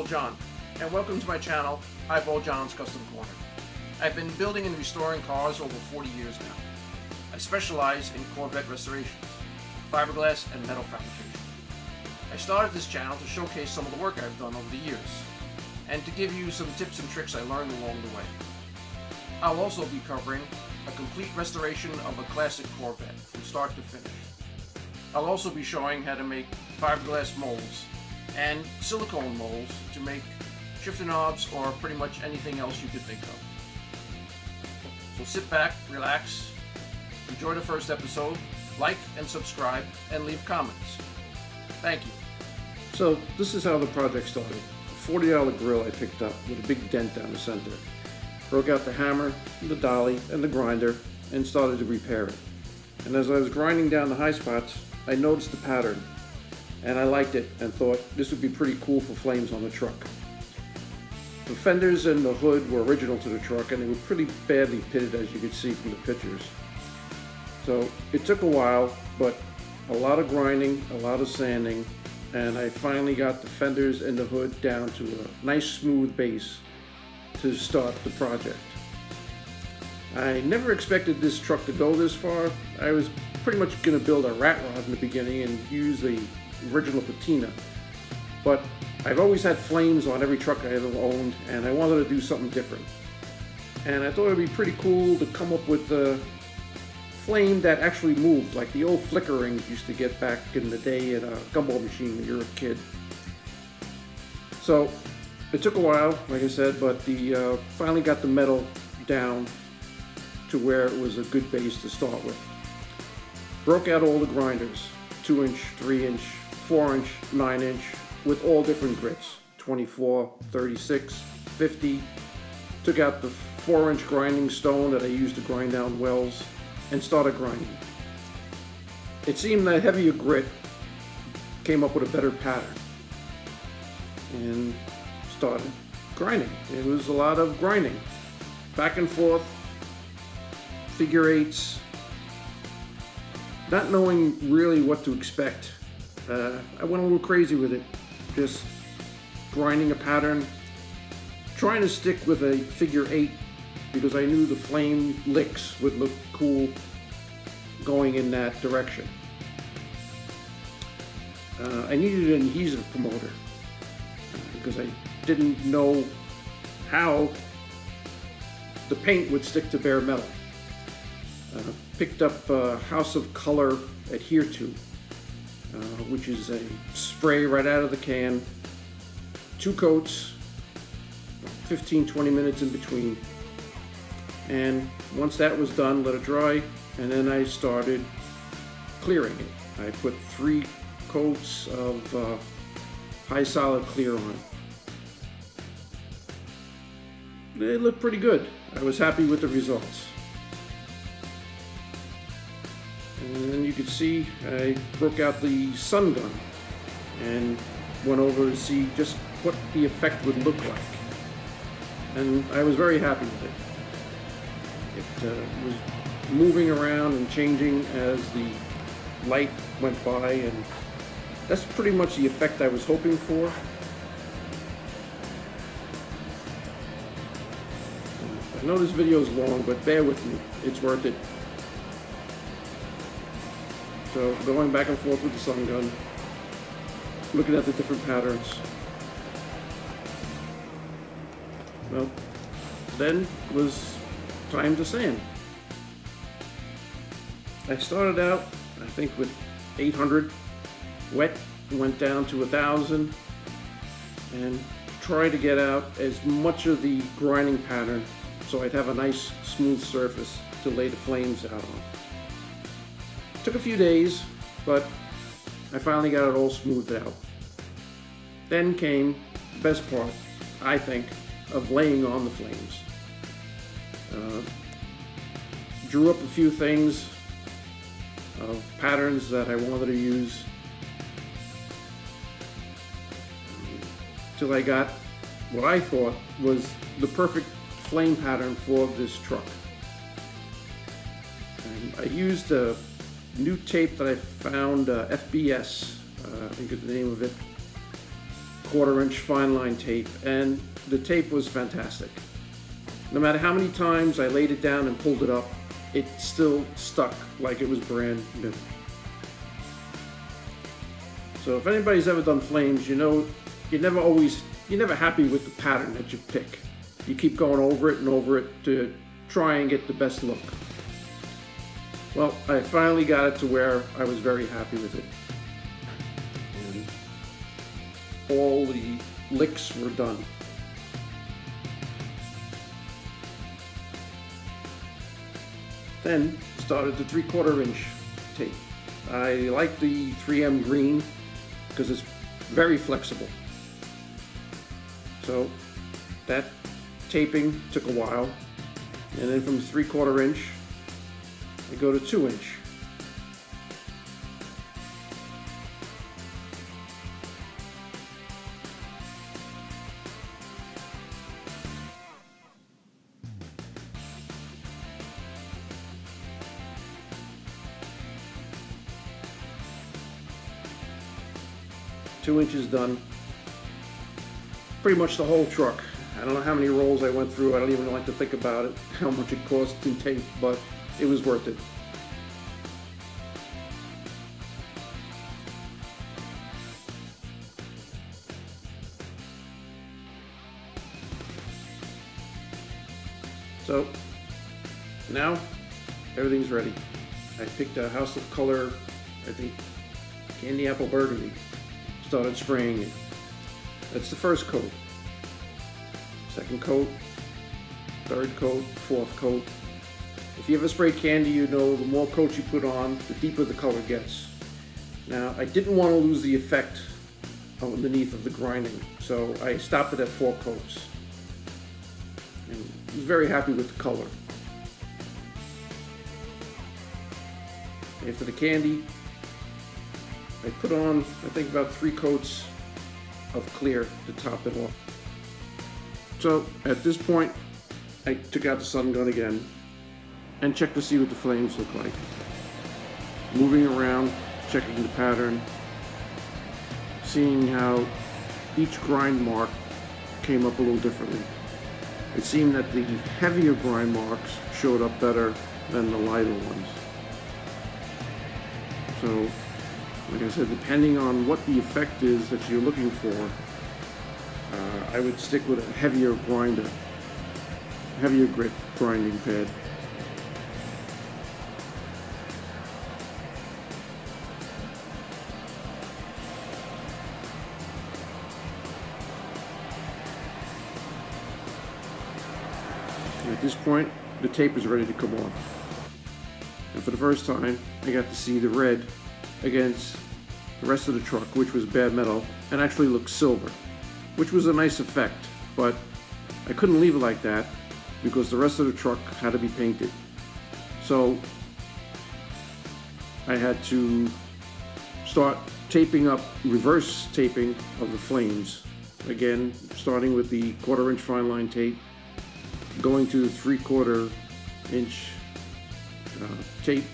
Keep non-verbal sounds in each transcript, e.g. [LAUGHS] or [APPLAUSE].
Eyeball John, and welcome to my channel, Eyeball John's Kustom Korner. I've been building and restoring cars over 40 years now. I specialize in Corvette restorations, fiberglass and metal fabrication. I started this channel to showcase some of the work I've done over the years, and to give you some tips and tricks I learned along the way. I'll also be covering a complete restoration of a classic Corvette from start to finish. I'll also be showing how to make fiberglass molds and silicone molds to make shifter knobs or pretty much anything else you could think of. So sit back, relax, enjoy the first episode, like and subscribe, and leave comments. Thank you. So this is how the project started. A $40 grill I picked up with a big dent down the center. Broke out the hammer, the dolly, and the grinder, and started to repair it. And as I was grinding down the high spots, I noticed the pattern, and I liked it and thought this would be pretty cool for flames on the truck. The fenders and the hood were original to the truck, and they were pretty badly pitted as you could see from the pictures. So it took a while, but a lot of grinding, a lot of sanding, and I finally got the fenders and the hood down to a nice smooth base to start the project. I never expected this truck to go this far. I was pretty much going to build a rat rod in the beginning and use the original patina. But I've always had flames on every truck I ever owned and I wanted to do something different. And I thought it would be pretty cool to come up with a flame that actually moved, like the old flicker rings used to get back in the day at a gumball machine when you were a kid. So it took a while, like I said, but the uh, finally got the metal down to where it was a good base to start with. Broke out all the grinders, 2 inch, 3 inch, 4 inch, 9 inch, with all different grits, 24, 36, 50. Took out the 4 inch grinding stone that I used to grind down welds and started grinding. It seemed that heavier grit came up with a better pattern and started grinding. It was a lot of grinding, back and forth, figure eights, not knowing really what to expect. Uh, I went a little crazy with it, just grinding a pattern, trying to stick with a figure eight because I knew the flame licks would look cool going in that direction. Uh, I needed an adhesive promoter because I didn't know how the paint would stick to bare metal. Uh, picked up uh, House of Kolor Adhere To, uh, which is a spray right out of the can, two coats, 15-20 minutes in between. And once that was done, let it dry, and then I started clearing it. I put three coats of uh, high solid clear on. It looked pretty good. I was happy with the results. And you can see I broke out the sun gun and went over to see just what the effect would look like. And I was very happy with it. It uh, was moving around and changing as the light went by and that's pretty much the effect I was hoping for. I know this video is long, but bear with me. It's worth it. So going back and forth with the sun gun, looking at the different patterns. Well, then was time to sand. I started out, I think, with 800 wet, went down to a thousand, and tried to get out as much of the grinding pattern so I'd have a nice smooth surface to lay the flames out on. Took a few days, but I finally got it all smoothed out. Then came the best part, I think, of laying on the flames. Uh, drew up a few things of patterns that I wanted to use till I got what I thought was the perfect flame pattern for this truck. And I used a new tape that I found, uh, FBS, uh, I think is the name of it, quarter inch fine line tape and the tape was fantastic. No matter how many times I laid it down and pulled it up, it still stuck like it was brand new. So if anybody's ever done flames, you know you're never always you're never happy with the pattern that you pick. You keep going over it and over it to try and get the best look. Well, I finally got it to where I was very happy with it. And all the licks were done. Then started the three quarter inch tape. I like the 3M green because it's very flexible. So that taping took a while. And then from three quarter inch, I go to two inch. Two inches done. Pretty much the whole truck. I don't know how many rolls I went through. I don't even like to think about it, [LAUGHS] how much it cost in tape, but it was worth it. So now everything's ready. I picked a House of Kolor, I think candy apple burgundy. Started spraying it. That's the first coat. Second coat, third coat, fourth coat. If you ever spray candy, you know the more coats you put on, the deeper the color gets. Now, I didn't want to lose the effect underneath of the grinding, so I stopped it at four coats. And was very happy with the color. After the candy, I put on, I think about three coats of clear to top it off. So at this point, I took out the sun gun again and check to see what the flames look like. Moving around, checking the pattern, seeing how each grind mark came up a little differently. It seemed that the heavier grind marks showed up better than the lighter ones. So, like I said, depending on what the effect is that you're looking for, uh, I would stick with a heavier grinder, heavier grit grinding pad. At this point, the tape is ready to come off. And for the first time, I got to see the red against the rest of the truck, which was bad metal, and actually looked silver, which was a nice effect, but I couldn't leave it like that because the rest of the truck had to be painted. So I had to start taping up, reverse taping of the flames. Again, starting with the quarter inch fine line tape, going to the three quarter inch uh, tape,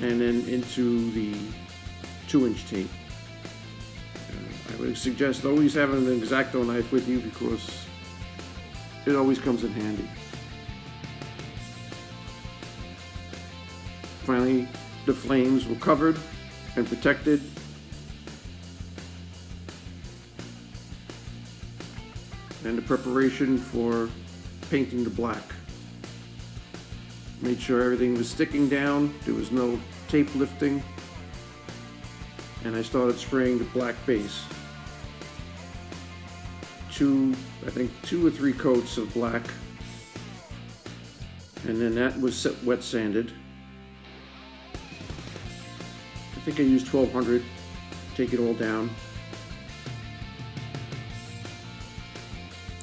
and then into the two inch tape. Uh, I would suggest always having an X-Acto knife with you because it always comes in handy. Finally, the flames were covered and protected. And the preparation for painting the black. Made sure everything was sticking down, there was no tape lifting, and I started spraying the black base. Two, I think two or three coats of black, and then that was wet sanded. I think I used 1200 take it all down.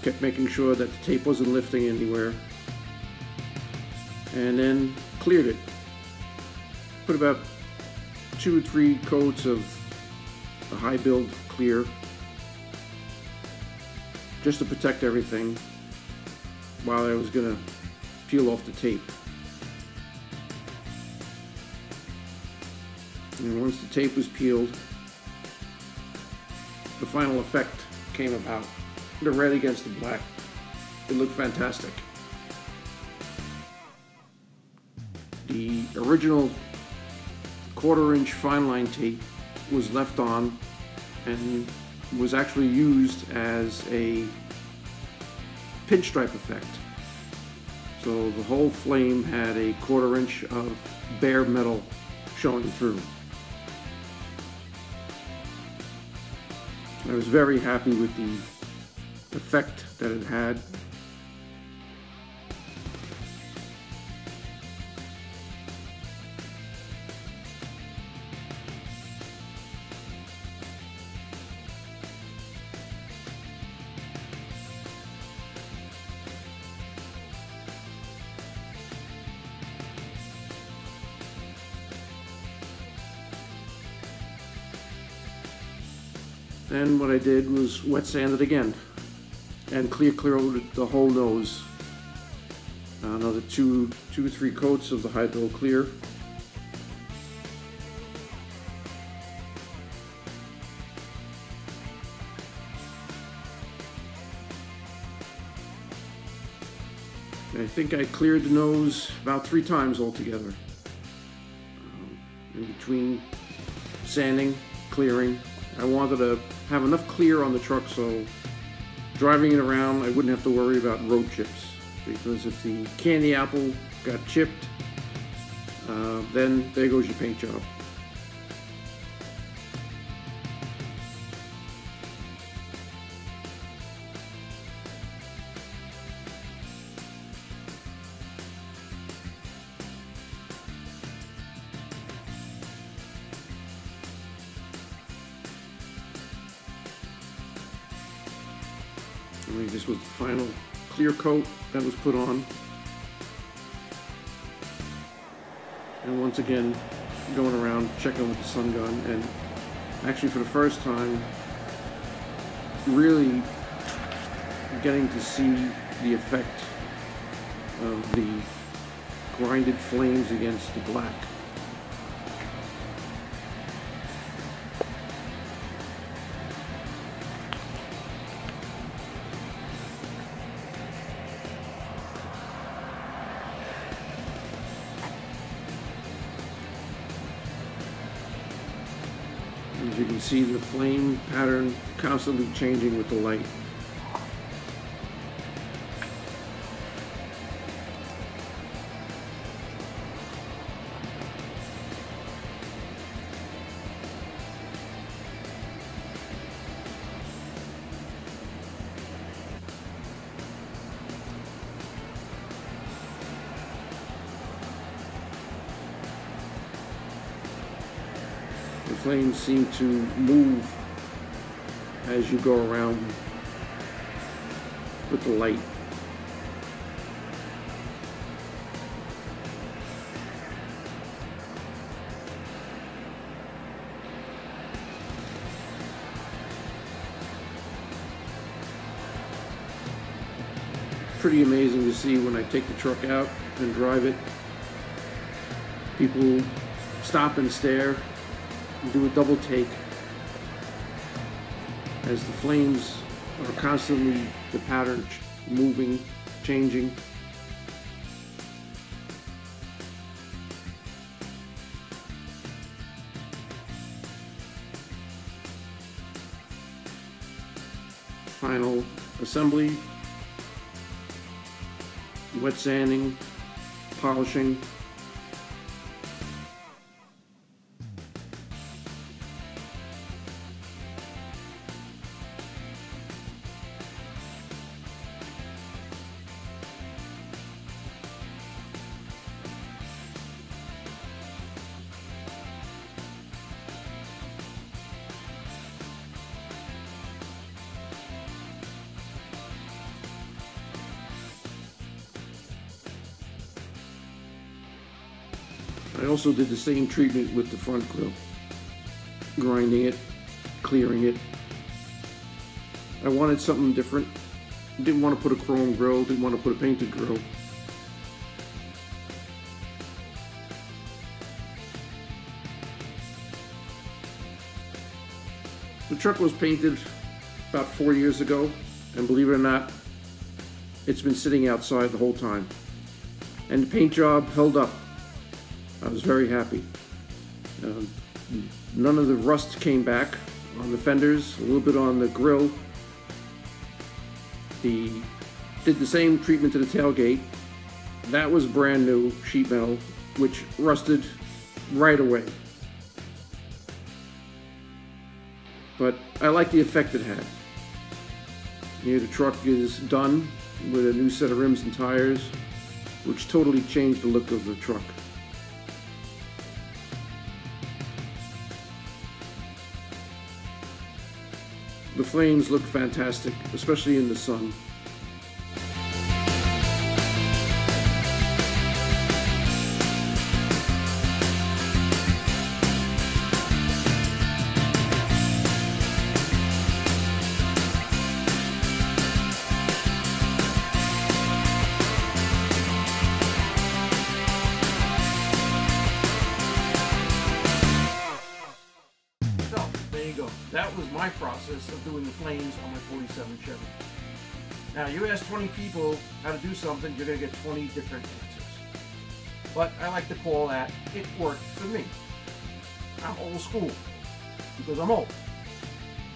Kept making sure that the tape wasn't lifting anywhere. And then cleared it. Put about two or three coats of a high build clear just to protect everything while I was gonna peel off the tape. And once the tape was peeled, the final effect came about. The red against the black. It looked fantastic. The original quarter inch fine line tape was left on and was actually used as a pinstripe effect. So the whole flame had a quarter inch of bare metal showing through. I was very happy with the effect that it had. Then what I did was wet sand it again and clear clear the whole nose. Another two, two, three coats of the Hydro Clear. I think I cleared the nose about three times altogether. Um, in between sanding, clearing, I wanted to have enough clear on the truck so driving it around I wouldn't have to worry about road chips because if the candy apple got chipped uh, then there goes your paint job. I this was the final clear coat that was put on. And once again, going around checking with the sun gun and actually for the first time, really getting to see the effect of the grinded flames against the black. As you can see, the flame pattern constantly changing with the light. The flames seem to move as you go around with the light. Pretty amazing to see when I take the truck out and drive it. People stop and stare do a double take as the flames are constantly the pattern moving, changing. Final assembly, wet sanding, polishing, I also did the same treatment with the front grill. Grinding it, clearing it. I wanted something different. Didn't want to put a chrome grill, didn't want to put a painted grill. The truck was painted about four years ago, and believe it or not, it's been sitting outside the whole time. And the paint job held up. I was very happy. Um, none of the rust came back on the fenders, a little bit on the grill. The did the same treatment to the tailgate. That was brand new sheet metal, which rusted right away. But I like the effect it had. Here the truck is done with a new set of rims and tires, which totally changed the look of the truck. Flames look fantastic, especially in the sun. Process of doing the flames on my 47 Chevy. Now, you ask 20 people how to do something, you're going to get 20 different answers. But I like to call that, it worked for me. I'm old school, because I'm old.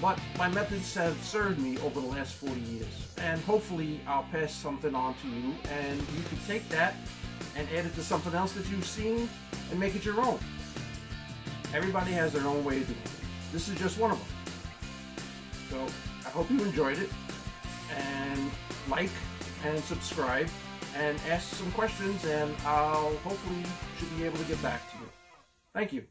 But my methods have served me over the last 40 years. And hopefully I'll pass something on to you, and you can take that and add it to something else that you've seen and make it your own. Everybody has their own way of doing it. This is just one of them. So I hope you enjoyed it and like and subscribe and ask some questions and I'll hopefully should be able to get back to you. Thank you.